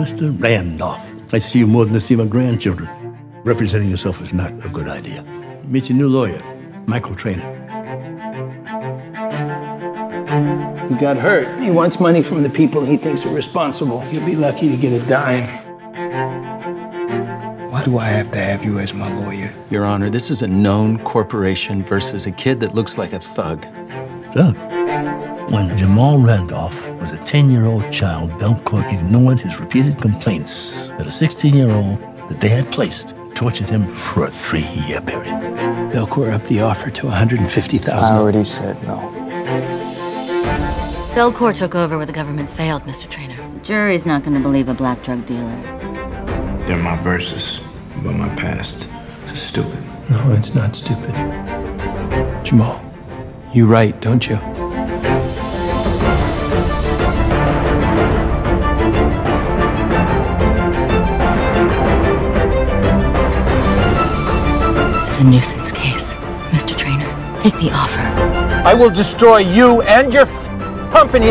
Mr. Randolph, I see you more than I see my grandchildren. Representing yourself is not a good idea. Meet your new lawyer, Michael Trainer. He got hurt. He wants money from the people he thinks are responsible. You'll be lucky to get a dime. Why do I have to have you as my lawyer? Your Honor, this is a known corporation versus a kid that looks like a thug. Doug, when Jamal Randolph was a 10 year old child, Belcourt ignored his repeated complaints that a 16 year old that they had placed tortured him for a three year period. Belcourt upped the offer to 150000 I already said no. Belcourt took over where the government failed, Mr. Trainer. The jury's not going to believe a black drug dealer. They're my verses, but my past is stupid. No, it's not stupid. Jamal, you write, don't you? This is a nuisance case, Mr. Trainer. Take the offer. I will destroy you and your f- company.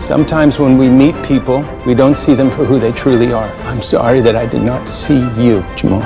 Sometimes when we meet people, we don't see them for who they truly are. I'm sorry that I did not see you, Jamal.